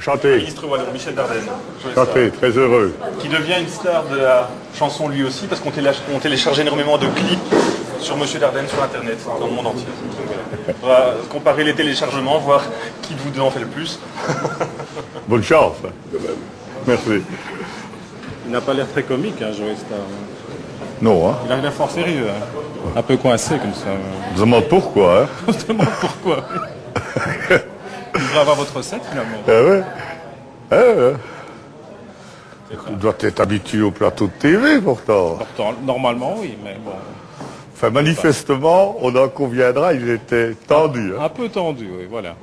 Chanté, Ministre wallon, Michel Dardenne. Chanté, très heureux. Qui devient une star de la chanson lui aussi, parce qu'on télécharge, on télécharge énormément de clips sur Monsieur Dardenne sur Internet, dans le monde entier. Donc. On va comparer les téléchargements, voir qui de vous deux en fait le plus. Bonne chance, quand même. Merci. Il n'a pas l'air très comique, hein, Joey Star. Non, hein. Il a l'air fort sérieux, hein. un peu coincé comme ça. Je me demande pourquoi, hein. On se demande pourquoi. Devrait avoir votre recette finalement. Ah ouais. Ouais. Tu dois être habitué au plateau de TV, pourtant. Pourtant, normalement, oui, mais bon. Enfin, manifestement, on en conviendra, il était tendu. hein. Un peu tendu, oui, voilà.